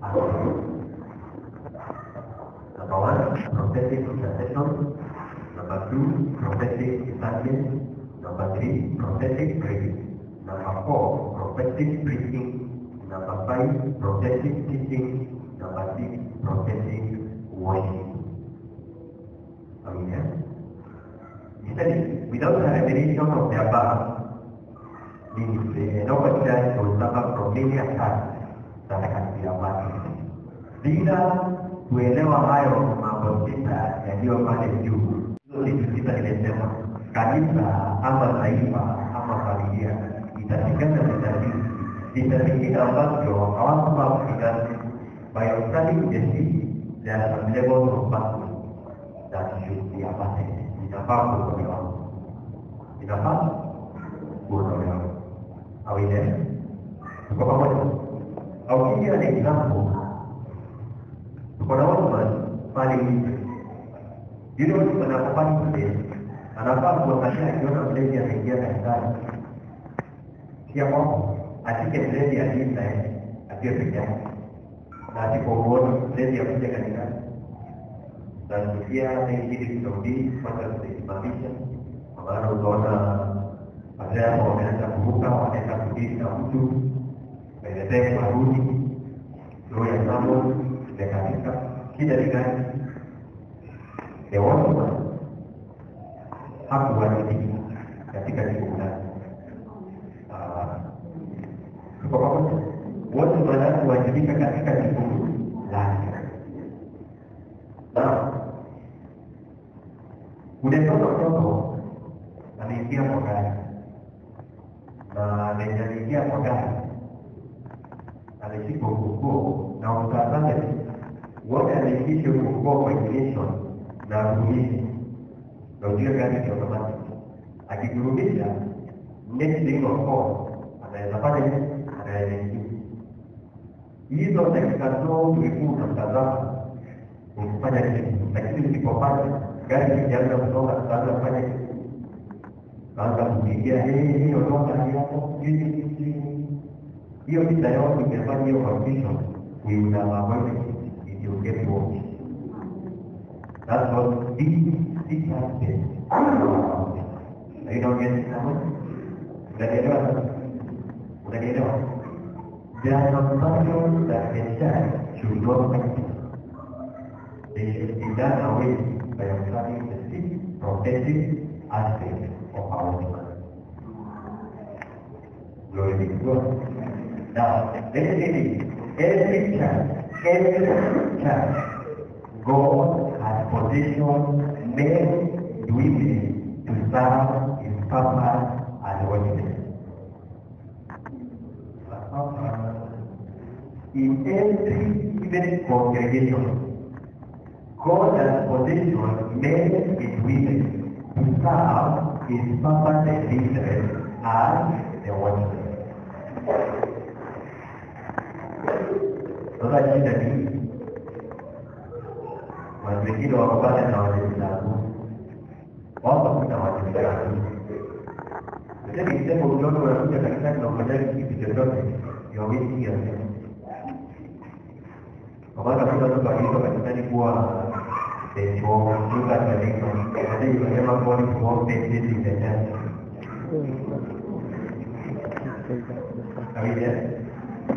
Number one, prophetic intercession. Number two, prophetic discernment. Number three, prophetic praise. Number four, prophetic preaching. Number five, prophetic teaching. Number six, prophetic worship. Amen. He said, without the revelation of the above, ministry, an open church will suffer from many attacks avoided. Bila kuelewa hayo mambo sita yaliyo pale juu, hizo vitu sita nimesema, kanisa ama taifa ama familia itapigana vita vingi, vita vingine ambavyo hawakufaa kupigana. By studying the seed, there are some levels of battle that should be averted. Inafaa kuondolewa, inafaa kuondolewa. Are we there? Tuko pamoja? I'll give you an example. Tuko na watu pale nje. Yule mtu anapofanya kule, anafaa kuangalia akiona mlevi ameingia kanisani. Pia kwako, ashike mlevi aliye akiwa peke yake. Na asipomuona mlevi akuja kanisani. Na pia ili tutarudi kwanza tutaisimamisha. Kwa maana utaona wazee hapo wameanza kuruka, wanaenda kudili na mtu Waelezee warudi roho ya mambo imekatika. Shida ni gani? The watchman hakuwajibika katika siku fulani. Tuko pamoja? Watchman hakuwajibika katika siku lake. Na uletoka mtoto ameingia kwa gari na lenye aliingia na ufunguo na utazame wote alifikisha ufunguo kwa ignition na kurumisha na ujue gari ni automatic. Akikurudisha next thing of course anaweza fanya hivi, ingia. Hizo dakika zote ulikuwa unamtazama ukifanya kitu, lakini usipofanya gari ikianza kutoka tutaanza kufanya kitu, Kaanza kupigia hii ondoka hapo hii hiyo vita yote imefanya hiyo condition we would have avoided it if you get watch. That's what this this has been. Are you not getting that? Unanielewa sasa? Unanielewa? There are some battles that the church should not fight. They should be done away by observing the six prophetic aspects of our life. Glory to God. Now, basically, every church, every church, God has positioned men women to serve His purpose and holiness. In every given congregation, God has positioned men and women to serve His purpose and interest as the watchmen. Sasa shida ni watu wengine wako pale na wajibikaji, wako kuna wajibikaji. Lakini kisema ukiona unakuja kanisani na ufanyani kitu chochote, you are wasting your time. Kwa maana kuna mtu akiitwa kanisani kuwa the choo, duka cha neno, hadi unasema God is more paid in the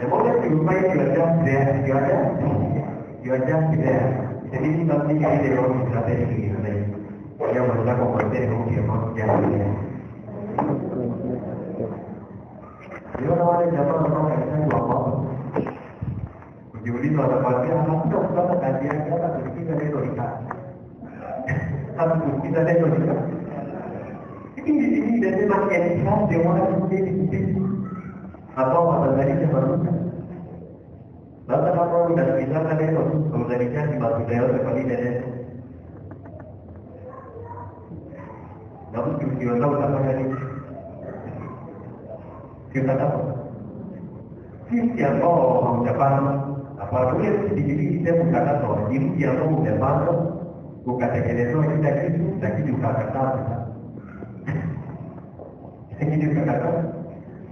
The moment you invite, you are just there. You are just, you are just there. The meaning of the idea of the strategy is there. Podríamos ya compartir con quien más ya Yo no voy a llamar a una canción de amor. Yulido a la partida, no se usa la cantidad de la turquita de Lorica. La turquita de Lorica. Y dice, mire, tengo que dejar de una mujer y who makes it ambao watazalisha matunda. Sasa kama unasikizana neno tu, uzalishaji matunda yote kwa lile neno, na mtu ukiondoka utafanya nini? Si utatoka. Sisi ambao haujapanda, hapana, ule pikipiki sehemu ukakatwa, ni mti ambao umepandwa ukatengenezewa kila kitu, lakini ukakatazwa, lakini ukakatazwa kwa hivyo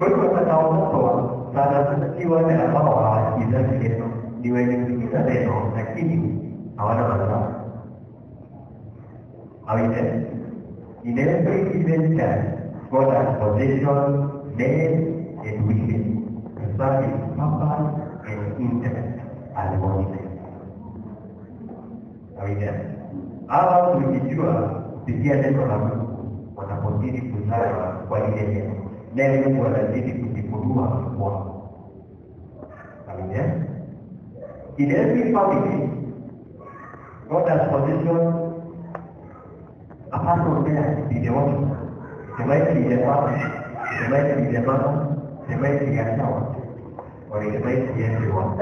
wataokoa sana sana si wale ambao hawasikilizaji neno, ni wenye kusikiza neno lakini hawana mazao. Awite? In every given church, God has and women to serve and interest bondmen. Are? Hawa tukijua kupitia neno la Mungu wanapozidi kuzaliwa kwa ile neno, لازم والدتك تكونوا اخوان Amen. In every family, God has positioned apart from there to be the one. They might be the father, they might be the mother, they might be the child, or they might be everyone.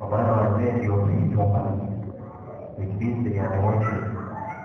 وما نعلم يوم يوم which means they are watching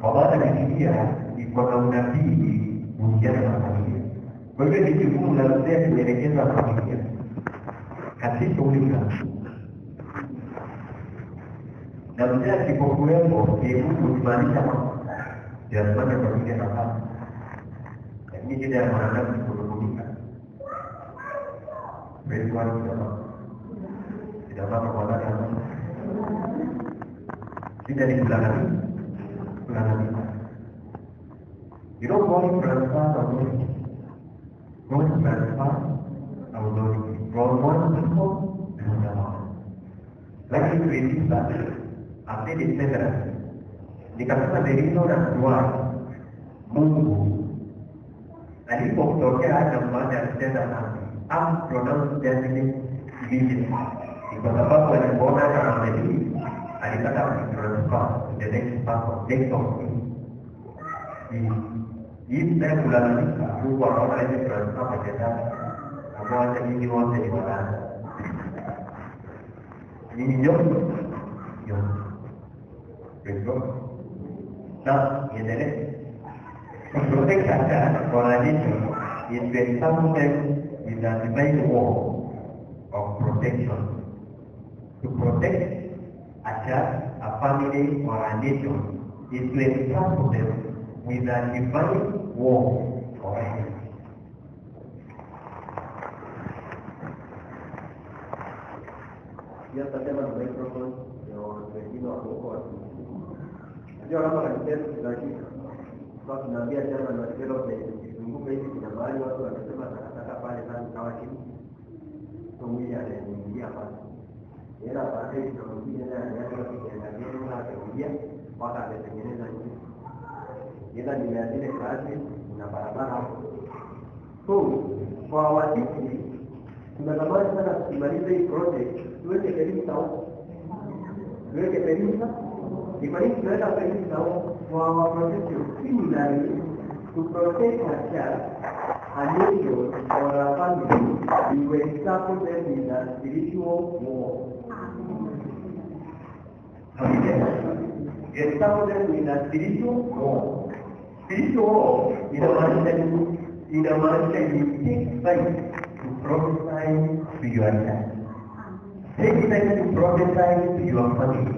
Kwa maana Biblia iko na unabii kuhusiana na familia. Kwa hivyo ni jukumu la mzee kuelekeza familia katika ulimwengu. Na mzee asipokuwepo, hebu kumaanisha kwamba ndio asimame kwa ya nafasi. Lakini shida ya mwanadamu. Praise God, jamaa. Jamaa kwa mwanadamu. Shida ni kulalamika. Kulalamika. You don't God transfer authority. God transfer authority from one people to another. Nikasema the reason why Mungu mmoja alitenda dhambi am pronounced judgment immediately. Ni kwa sababu alipoona kama amejui alitaka kutransfer to the next person, next of him. Hii sasa kulalamika, Mungu anaona ile transfer kwa shetani. Ambao hata nyinyi wote ni walaana. Nyinyi nyote nyote. Praise God. Now, iendelee. To protect a child or a nation is to establish them with that divine wall of protection to protect a child, a family, or a nation is to entrap them with a divine wall of him. Tema micrófono, a poco. Yo ahora para la chica, no, no había tema, no quiero que kizunguka hivi, kuna mahali watu wanasema takataka pale kazi kawa kitu so mwili anaingia pale. Ila baadaye teknolojia ile anaweza na teknolojia mpaka ametengeneza njia, ila ni kazi na barabara hapo. So kwa wakati tunatamani sana kumaliza hii project tuweke perimita sawa tuweke perimita imariki tunaweka perimita huko. Kwa waprojekti similarly to protect a child, a nation or a family, we will establish them with a spiritual war. Establish them with a spiritual war. Spiritual war inamaanisha nini? Inamaanisha you take time to prophesy to your child. Take time to prophesy to your family.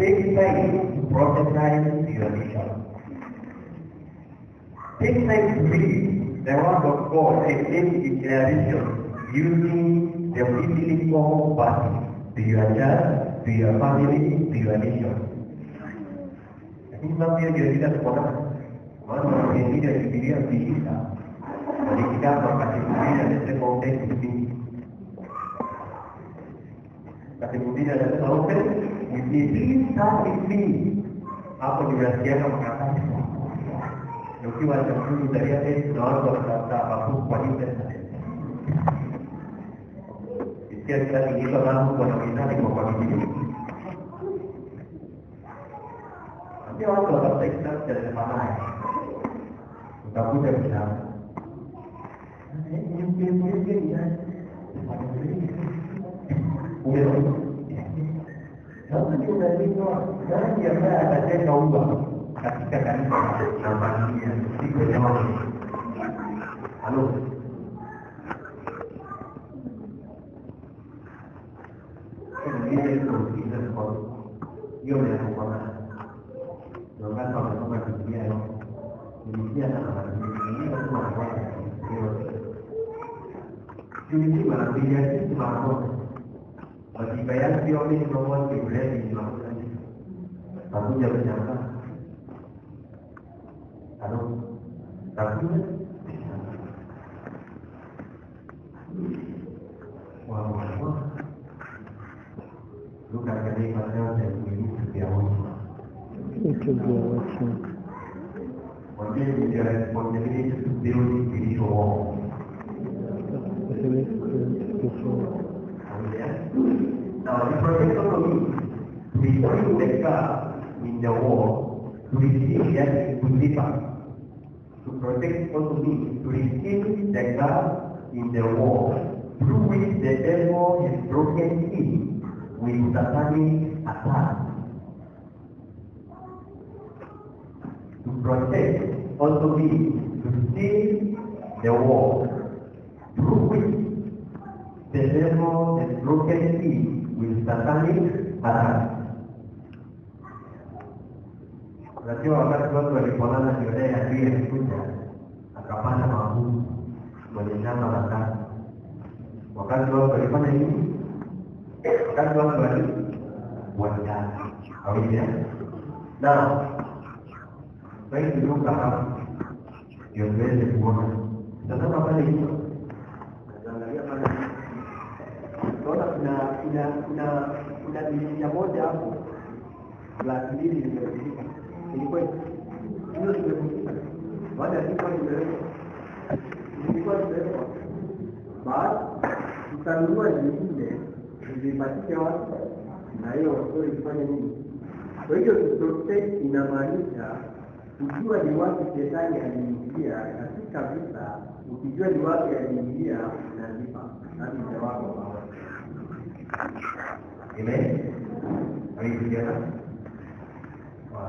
Take time to prophesy to your nation. To read the word of God make declaration using the biblical passage to your child, to your family, to your nation. Lakini mambo hiyo ndio vile tuko nayo. Maana wengine wakifikiria kuishika walikitaka wakati mwingine anasema utaki kupinga wakati mwingine anasema open with me please start with me hapo ni unasikiana mkakati na ukiwa utalia pesi na watu wakatafuta makuu kwa hii pesa isikia kitakiiva mambo wanaminani kwa kuaminiwa ndio watu watafuta kitabu cha semanaye utakuta kitabu sasa ndio unalindwa nani ambaye atajenga uba katika kanisa na familia siku ya leo. Halo. wanaona hiyo Juzi mara mbili ya mara moja Wajiba yake sio mimi ndio wote ulezi ni makosa Takuja Allora, la fine? Wow, wow. Luca che lei faceva per un minuto di amore. Che buono, sì. Vuol dire che responsabilità su Dio di spirito uomo. Now, the professor of we only take up in the war to receive that good To protect also means to receive the gap in the wall through which the devil has broken in with satanic attack. To protect also means to seal the wall through which the devil has broken in with satanic attack. Unajua wakati watu waliponana Judea ya pili alikuja akapanda magumu kwenye shamba la tatu. Wakati watu walifanya nini? Wakati watu wali walilala hawija na wengi duka hapa ndio tuweze kuona tazama pale hiyo. Tunaona kuna kuna kuna kuna dirisha moja hapo. Glasi mbili zimevunjika. Ilikuwa hizo zimevunjika. Baada ya. Zilikuwa zimewekwa. Baada tukanunua zingine tuzipatie watu na hiyo wasori ifanye nini? Kwa hiyo kuprotect inamaanisha kujua ni wapi shetani aliingia katika vita, ukijua ni wapi aliingia unalipa hadi mja wako. Amen. Are you together?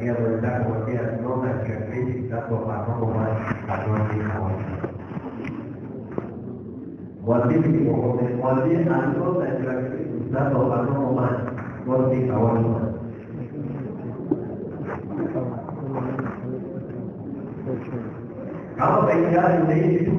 Dia berentang kemudian Nona Gerti Kita Bapak Muhammad Adwan Ikhwan Wajib di Muhammad Wajib Anto dan Gerti Kita Bapak Muhammad Adwan Ikhwan Kalau pengen itu